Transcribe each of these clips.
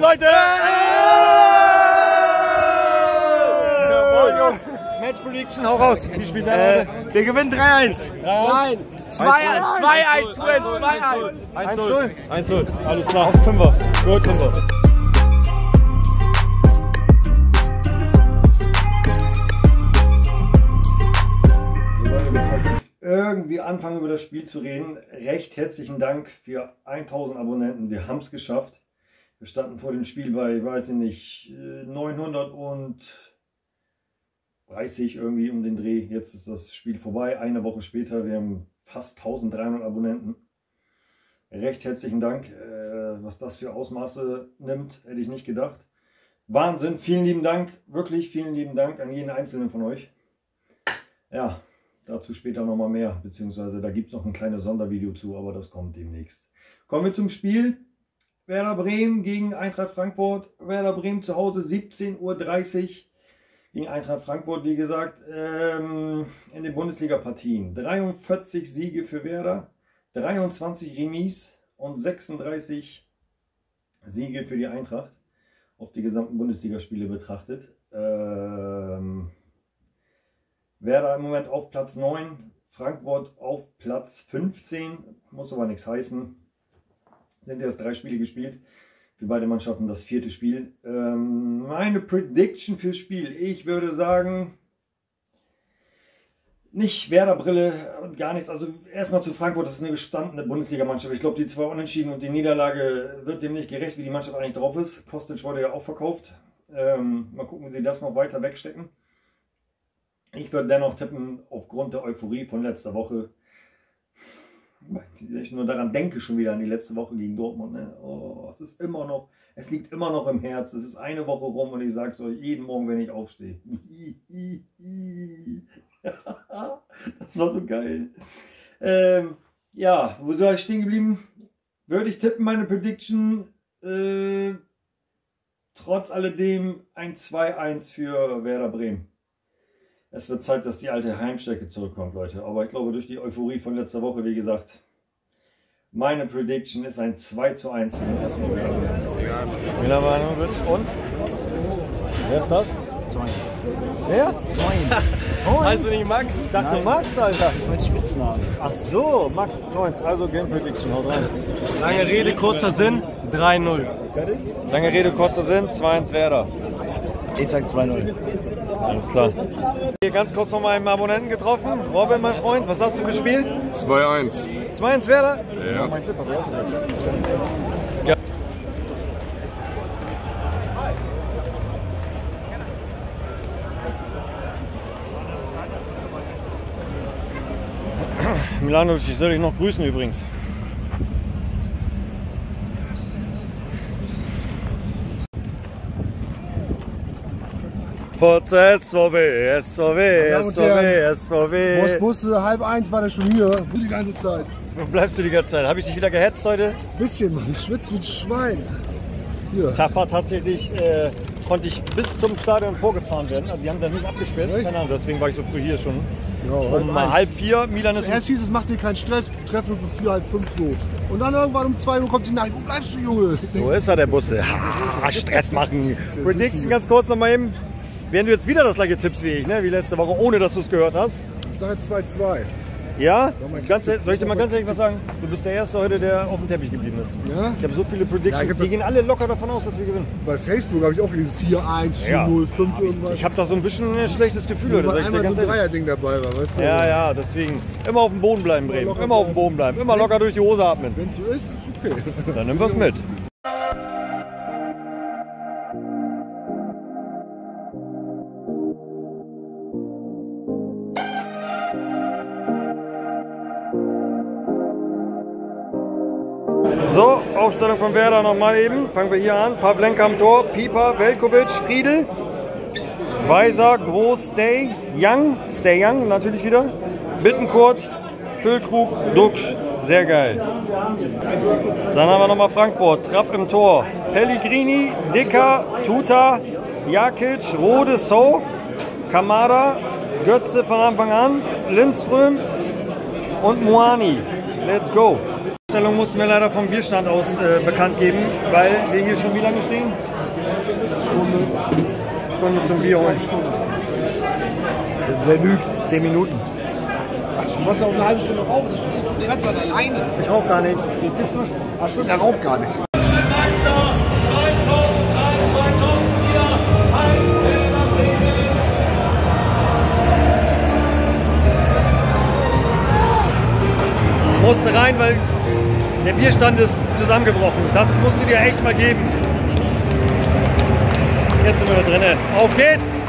Leute! Jawohl. Match Prediction, hau raus. Wie spielt der Äh, wir gewinnen 3-1. Nein, 2-1, 2-1, 2-1. 1-0. 1-0. Alles klar. Auf Fünfer. Gut, Fünfer. So Leute, bevor ich jetzt irgendwie anfange über das Spiel zu reden, recht herzlichen Dank für 1000 Abonnenten. Wir haben es geschafft. Wir standen vor dem Spiel bei, weiß ich nicht, äh, 930 irgendwie um den Dreh. Jetzt ist das Spiel vorbei. Eine Woche später, wir haben fast 1300 Abonnenten. Recht herzlichen Dank. Äh, Was das für Ausmaße nimmt, hätte ich nicht gedacht. Wahnsinn. Vielen lieben Dank. Wirklich vielen lieben Dank an jeden einzelnen von euch. Ja, dazu später nochmal mehr, beziehungsweise da gibt es noch ein kleines Sondervideo zu, aber das kommt demnächst. Kommen wir zum Spiel. Werder Bremen gegen Eintracht Frankfurt. Werder Bremen zu Hause 17.30 Uhr gegen Eintracht Frankfurt, wie gesagt, ähm, in den Bundesliga-Partien. 43 Siege für Werder, 23 Remis und 36 Siege für die Eintracht auf die gesamten Bundesligaspiele betrachtet. Ähm, Werder im Moment auf Platz 9, Frankfurt auf Platz 15, muss aber nichts heißen. Sind erst drei Spiele gespielt. Für beide Mannschaften das vierte Spiel. Ähm, meine Prediction fürs Spiel. Ich würde sagen, nicht Werder-Brille und gar nichts. Also erstmal zu Frankfurt, das ist eine gestandene Bundesligamannschaft. Ich glaube, die zwei Unentschieden und die Niederlage wird dem nicht gerecht, wie die Mannschaft eigentlich drauf ist. Kostic wurde ja auch verkauft. Ähm, mal gucken, wie sie das noch weiter wegstecken. Ich würde dennoch tippen, aufgrund der Euphorie von letzter Woche, ich nur daran denke, schon wieder an die letzte Woche gegen Dortmund. Ne? Oh, es ist immer noch, es liegt immer noch im Herz. Es ist eine Woche rum und ich sage es euch jeden Morgen, wenn ich aufstehe. das war so geil. Ähm, ja, wo soll ich stehen geblieben? Würde ich tippen, meine Prediction, äh, trotz alledem ein 2-1 für Werder Bremen. Es wird Zeit, dass die alte Heimstärke zurückkommt, Leute. Aber ich glaube, durch die Euphorie von letzter Woche, wie gesagt, meine Prediction ist ein 2 zu 1 für den SV Werder. Milamanovic und? Wer ist das? Wer? Heißt du nicht Max? Ich dachte Max, Alter. Das ist mein Spitzname. Ach so, Max Points. Also Game Prediction, haut rein. Lange Rede, kurzer Sinn. 3-0. Lange Rede, kurzer Sinn, 2-1 Werder. Ich sag 2-0. Alles klar. Hier ganz kurz noch mal einen Abonnenten getroffen. Robin, mein Freund, was hast du für Spiel? 2-1. 2-1 Werder? Ja. Auch Milanovic, ich soll dich noch grüßen übrigens. Forza SVW, SVW, SVW, SVW. Boss Busse, halb eins war der schon hier. Wo die ganze Zeit? Wo bleibst du die ganze Zeit? Habe ich dich wieder gehetzt heute? Bisschen, Mann. Ich schwitze wie ein Schwein. Hier. War tatsächlich, äh, konnte ich bis zum Stadion vorgefahren werden. Also die haben das nicht abgesperrt. Keine Ahnung, deswegen war ich so früh hier schon. Ja, Um eins. halb vier, Milan ist... Erst hieß es, mach dir keinen Stress, treffen um vier, halb fünf so. Und dann irgendwann um zwei Uhr kommt die Nachricht, wo bleibst du, Junge? So ist er, der Busse. Ah, Stress machen. Prediction ganz kurz noch mal eben. Wären du jetzt wieder das gleiche Tipps wie ich, ne? wie letzte Woche, ohne dass du es gehört hast. Ich sag jetzt 2-2. Ja? Ganz, soll ich dir mal ganz ehrlich was sagen? Du bist der Erste heute, der auf dem Teppich geblieben ist. Ja? Ich habe so viele Ja, Predictions, hab die gehen alle locker davon aus, dass wir gewinnen. Bei Facebook habe ich auch gelesen 4-1, 4-0, Ja. 5 irgendwas. Ich habe da so ein bisschen ein schlechtes Gefühl, heute, weil einmal ganz so ein. Dreier-Ding dabei war, weißt du? Ja, ja, deswegen immer auf dem Boden bleiben, Bremen. locker Immer auf dem Boden bleiben. Immer locker durch die Hose atmen. Wenn es so ist, ist okay. Dann nimm was mit. Aufstellung von Werder nochmal eben. Fangen wir hier an. Pavlenka am Tor, Pieper, Velkovic, Friedel, Weiser, Groß, Stay, Young, Stay Young natürlich wieder, Bittenkurt, Füllkrug, Duxch. Sehr geil. Dann haben wir nochmal Frankfurt. Trapp im Tor. Pellegrini, Dicker, Tuta, Jakic, Rode, So, Kamada, Götze von Anfang an, Lindström und Moani. Let's go. Stellung mussten wir leider vom Bierstand aus äh, bekannt geben, weil wir hier schon wie lange stehen? Stunde. Stunde zum Bier holen. Wer lügt? Zehn Minuten. Du musst auch eine halbe Stunde rauchen. Ich bin die ganze Zeit alleine. Ich rauche gar nicht. Ach stimmt, er raucht gar nicht. Musste rein, weil der Bierstand ist zusammengebrochen. Das musst du dir echt mal geben. Jetzt sind wir drinnen. Auf geht's!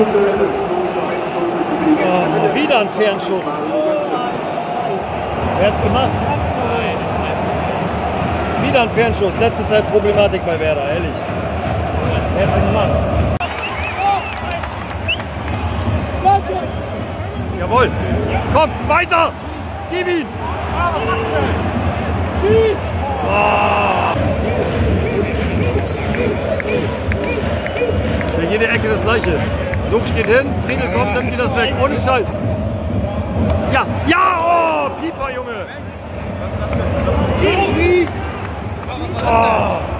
Oh, wieder ein Fernschuss. Wer hat's gemacht? Wieder ein Fernschuss. Letzte Zeit Problematik bei Werder, ehrlich. Wer hat's gemacht? Jawohl. Komm, weiter. Gib ihn. Ah. Für jede Ecke das gleiche. Lux geht hin, Friedel kommt, nimmt die das weg. Ohne Scheiß. Ja, ja, oh, Pieper, Junge. Schieß. Oh.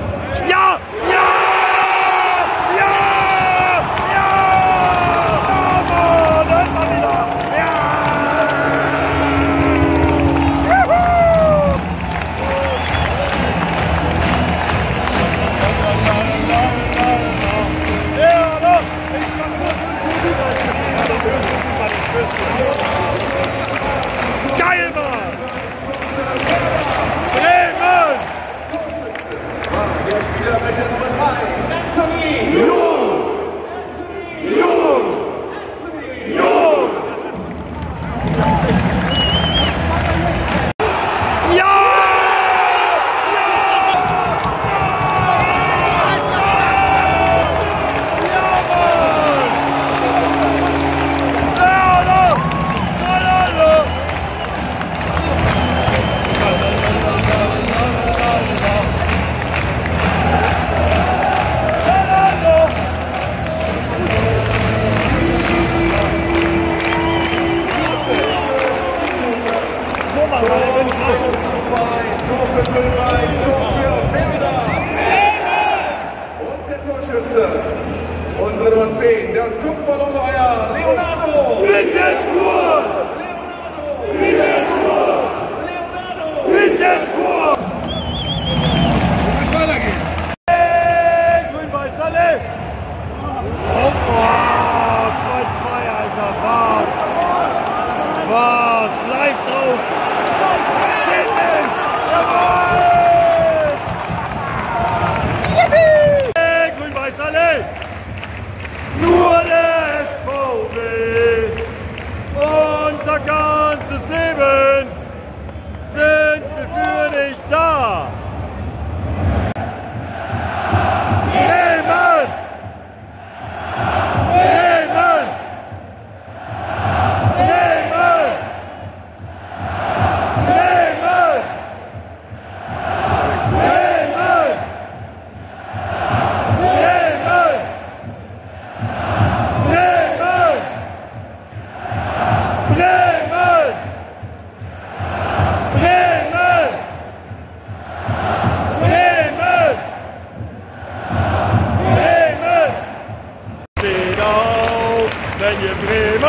Allez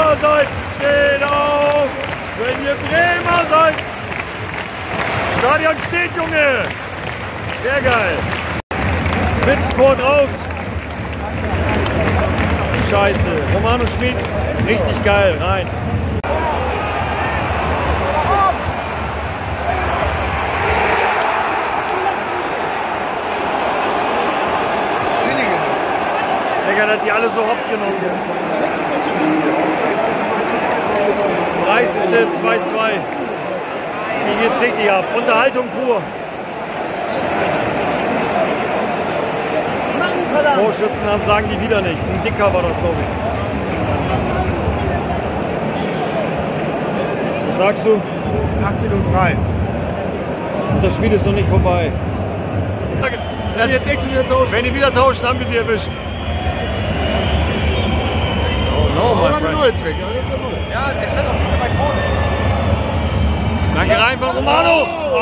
Bremer seid, steht auf! Wenn ihr Bremer seid! Stadion steht, Junge! Sehr geil! Mit vor drauf! Scheiße! Romano Schmid, richtig geil, rein! Digga, dass die alle so hops genommen 30. 2-2. Hier geht's richtig ab. Unterhaltung pur. Torschützen haben, sagen die wieder nicht. Ein Dicker war das, glaube ich. Was sagst du? 18 und 3. Und das Spiel ist noch nicht vorbei. Wenn jetzt echt schon wieder tauschen. Wenn die wieder tauschen, haben wir sie erwischt. Oh no, my Oder eine friend. Trick. Ja, ist ja so. Danke rein von Romano. Oh.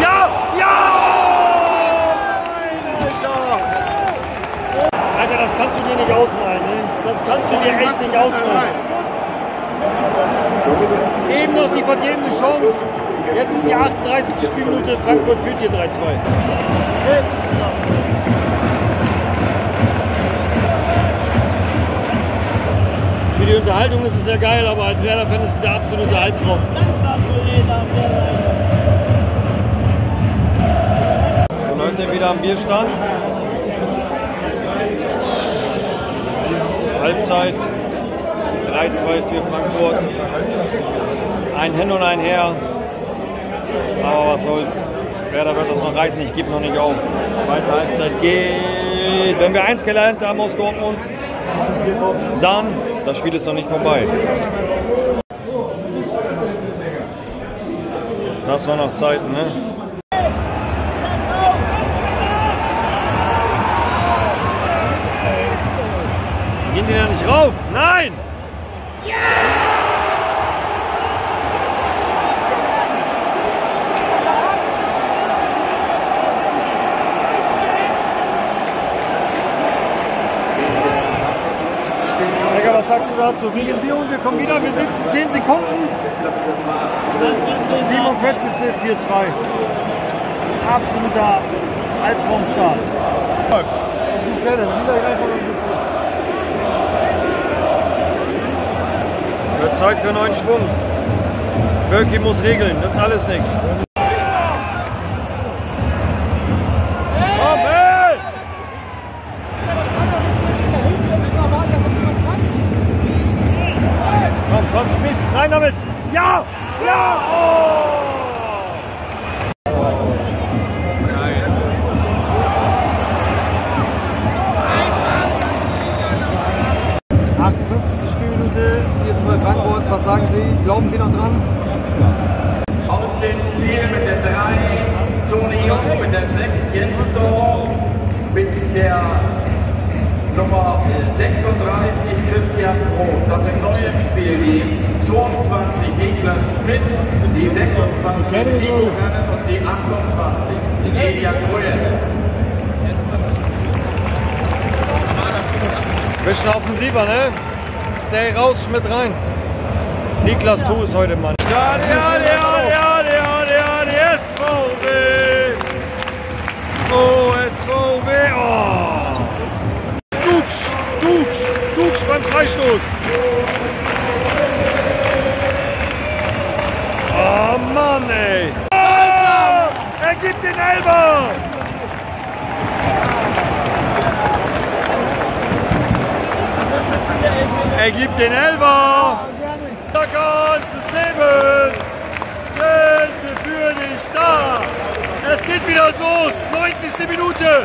Ja, ja! Nein, Alter. Alter, das kannst du dir nicht ausmalen. Ne? Das kannst du dir echt nicht ausmalen. Eben noch die vergebene Chance. Jetzt ist die 38. Spielminute. Frankfurt führt hier 3-2. Für die Unterhaltung ist es ja geil, aber als Werder-Fan ist es der absolute Albtraum. Und wieder am Bierstand. Halbzeit 3-2 für Frankfurt. Ein Hin und ein Her. Aber was soll's. Werder wird uns noch reißen, ich gebe noch nicht auf. Zweite Halbzeit geht. Wenn wir eins gelernt haben aus Dortmund, dann, das Spiel ist noch nicht vorbei. Das war noch Zeiten, ne? Gehen die da nicht rauf? Nein! Digga, was sagst du dazu? Wir kommen wieder. Wir sitzen 10 Sekunden. 47. 4-2. Absoluter Albtraumstart. Die kennen, wieder einfach Wird Zeit für neuen Schwung. Wölki muss regeln, nützt alles nichts. Glauben Sie noch dran? Aus dem Spiel mit der 3, Toni Jung, mit der 6, Jens Storr, mit der Nummer 36, Christian Groß. Das im neuen Spiel die 22, Niklas Schmidt, die 26, Nico Ferner und die 28, Elia Gröhe. Bisschen offensiver, ne? Stay raus, Schmidt rein. Niklas ist heute Mann. Ja, ja, ja, ja, ja, ja, ja, SVW. Oh, SVW. Oh. Dux, Dux, Dux beim Freistoß. Oh Mann, ey. Oh, er gibt den Elber. Er gibt den Elfer. Unser ganzes Leben sind wir für dich da. Es geht wieder los. 90. Minute.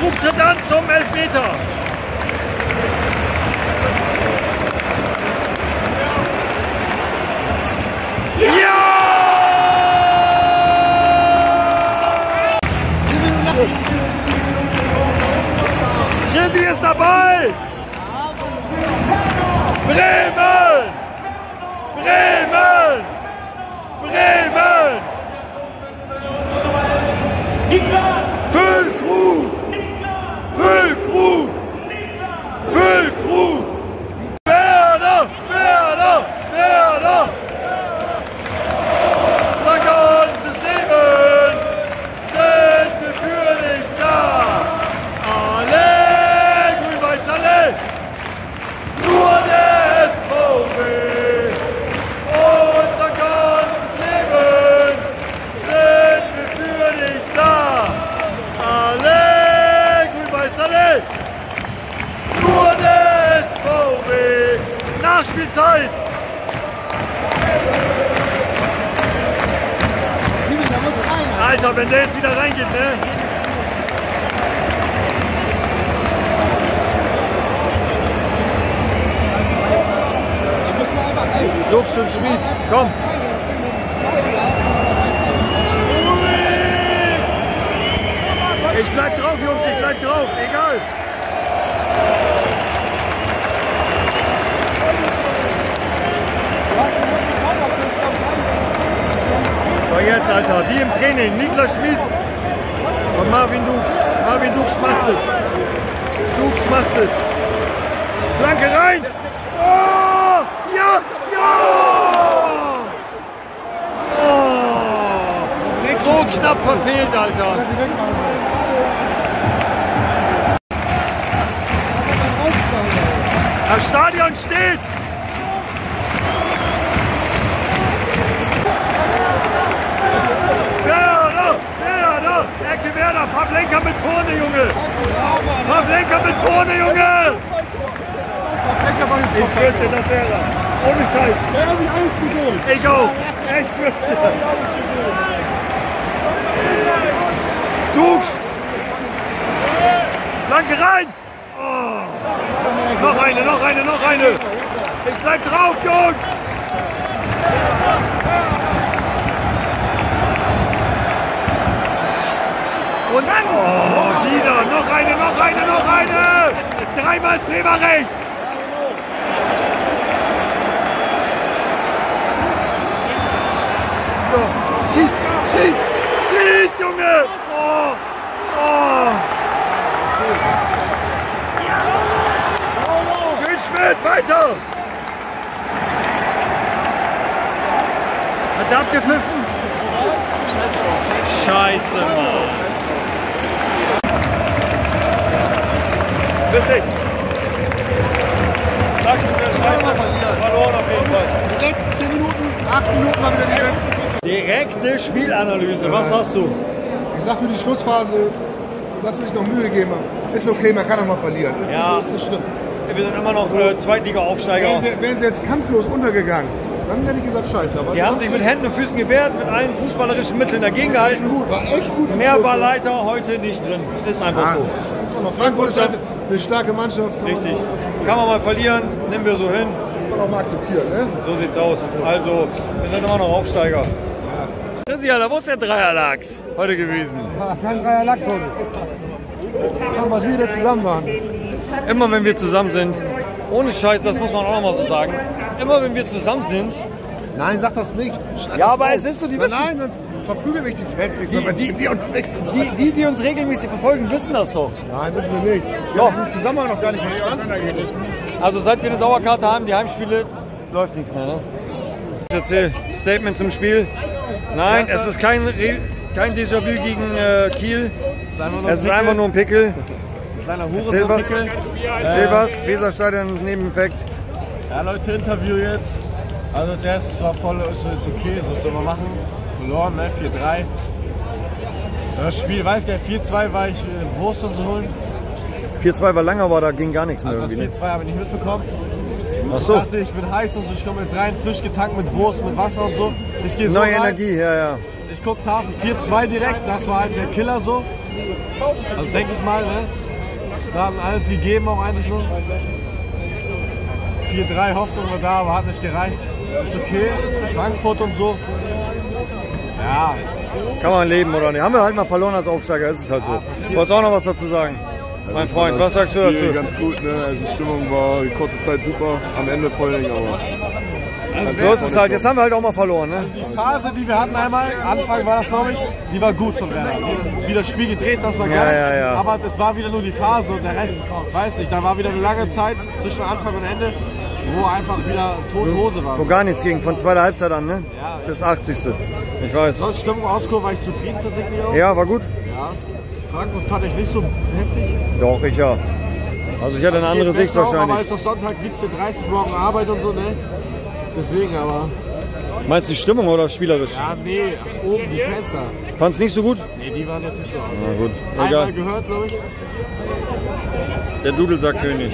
Tritt an zum Elfmeter. Zeit! Alter, wenn der jetzt wieder reingeht, ne? Lux und Schmied, komm! Ich bleib drauf, Jungs, ich bleib drauf, egal! So jetzt, Alter, wie im Training, Niklas Schmid und Marvin Dux. Marvin Dux macht es. Dux macht es. Flanke rein! Oh! Ja! Ja! Oh! So knapp verfehlt, Alter. Das Stadion steht! Werder! Werder! Ecke Werder! Pavlenka mit vorne, Junge! Pavlenka mit vorne, Junge! Ich schwör's dir, das wäre er. Ohne Scheiß. Ja, hab ich alles gesehen. Ich auch. Ich schwör's dir. Dux! Flanke rein! Oh. Noch eine, noch eine, noch eine! Ich bleib drauf, Jungs! Und dann, oh, wieder, noch eine, noch eine, noch eine! Dreimal ist Bremer recht! So, schieß, schieß, schieß, Junge! Oh, oh. Schön Schmidt, weiter! Hat der abgepfiffen? Scheiße, Mann. Bis ich. Sagst du mir Scheiße? Verloren auf jeden Fall. Die letzten 10 Minuten, 8 Minuten waren wieder die besten. Direkte Spielanalyse, was sagst du? Ich sag für die Schlussphase, dass sie sich noch Mühe gegeben haben. Ist okay, man kann auch mal verlieren. Ist, Ja. nicht, ist nicht schlimm. Wir sind immer noch äh, Zweitliga-Aufsteiger. Wären sie, wären sie jetzt kampflos untergegangen, dann hätte ich gesagt, scheiße. Aber Die haben sich mit Händen und Füßen gewehrt, mit allen fußballerischen Mitteln dagegen gehalten. gut, war echt gut. Mehr war leider heute nicht drin. Ist einfach Ah, so. Frankfurt ist halt eine starke Mannschaft. Kann Richtig. Man, Kann man mal verlieren, nehmen wir so hin. muss man auch mal akzeptieren. Ne? So sieht's aus. Also, wir sind immer noch Aufsteiger. Chrissy, Alter, wo ist der Dreierlachs heute gewesen? Ah, kein Dreier Lachs heute. Ja, was wir wieder zusammen waren. Immer wenn wir zusammen sind, ohne Scheiß, das muss man auch noch mal so sagen. Immer wenn wir zusammen sind, Nein, sag das nicht. Schreib Ja, aber auf. es ist so, die Nein, wissen- Nein, sonst verprügeln mich die Fans nicht so, Die- wenn die- unterwegs die, die, die uns regelmäßig verfolgen, wissen das doch. Nein, wissen wir nicht. Wir Doch. haben den Zusammenhang noch gar nicht miteinander gerissen. Also seit wir eine Dauerkarte haben, die Heimspiele, läuft nichts mehr. Ne? Ich erzähl, Statement zum Spiel. Nein, es ist kein, Re kein Déjà-vu gegen äh, Kiel. Es ist einfach nur ein Pickel. Kleiner Erzähl was. Erzähl was. Weserstadion ist Nebeneffekt. Ja, Leute, Interview jetzt. Also das erste war voll, ist jetzt okay, so soll man machen. Verloren, ne? 4-3. Das Spiel, weiß gar nicht, 4-2 war ich äh, Wurst und so holen. 4-2 war lang, aber da ging gar nichts mehr Also das irgendwie. 4-2 habe ich nicht mitbekommen. Ach Ich so, dachte, ich bin heiß und so, ich komme jetzt rein, frisch getankt mit Wurst, mit Wasser und so. Ich gehe so neue rein, Energie, ja, ja. ich guck Tafel 4-2 direkt, das war halt der Killer so. Also denke ich mal, ne? Da haben alles gegeben auch eigentlich nur. 4-3 Hoffnung war da, aber hat nicht gereicht. Ist okay, Frankfurt und so. Ja, Kann man leben oder nicht? Haben wir halt mal verloren als Aufsteiger, ist es halt so. Wolltest auch noch was dazu sagen? Mein Freund, was sagst du dazu? ganz gut, ne? Also die Stimmung war die kurze Zeit super, am Ende voll nicht, aber So ist es halt. Jetzt haben wir halt auch mal verloren, ne? die Phase, die wir hatten einmal, Anfang war das glaube ich, die war gut von Werder. Wie das Spiel gedreht, das war Ja, geil. ja, ja. Aber es war wieder nur die Phase und der Rest, weiß ich, da war wieder eine lange Zeit zwischen Anfang und Ende, wo einfach wieder tote Hose war. Wo gar nichts ging, von zweiter Halbzeit an, ne? Ja. Bis 80. Ich weiß. Sonst Stimmung Auskurve war ich zufrieden tatsächlich auch. Ja, war gut. Ja. Frankfurt fand ich nicht so heftig. Doch, ich ja. Also ich hatte eine andere Sicht auch, Aber wahrscheinlich. ist doch Sonntag 17.30 Uhr morgen Arbeit und so, ne? Deswegen aber. Meinst du die Stimmung oder spielerisch? Ja, nee, oben die Fenster. Fand's nicht so gut? Nee, die waren jetzt nicht so. Na gut, Einmal egal. gehört, glaube ich. Der Dudelsackkönig.